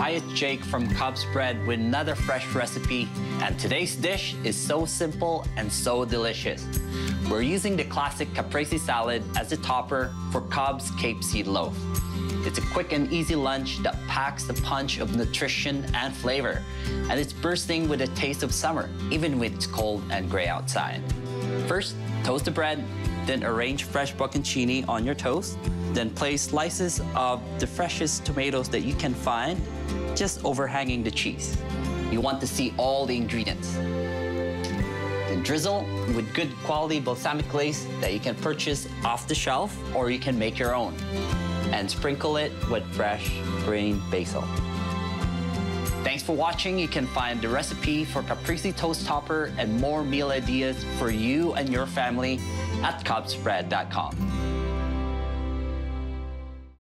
Hi, it's Jake from COBS Bread with another fresh recipe. And today's dish is so simple and so delicious. We're using the classic caprese salad as a topper for COBS Cape Seed Loaf. It's a quick and easy lunch that packs the punch of nutrition and flavor. And it's bursting with a taste of summer, even when it's cold and gray outside. First, toast the bread, then arrange fresh bocconcini on your toast. Then place slices of the freshest tomatoes that you can find, just overhanging the cheese. You want to see all the ingredients. Then drizzle with good quality balsamic glaze that you can purchase off the shelf or you can make your own. And sprinkle it with fresh green basil. Thanks for watching. You can find the recipe for Caprese Toast Topper and more meal ideas for you and your family at cobsbread.com.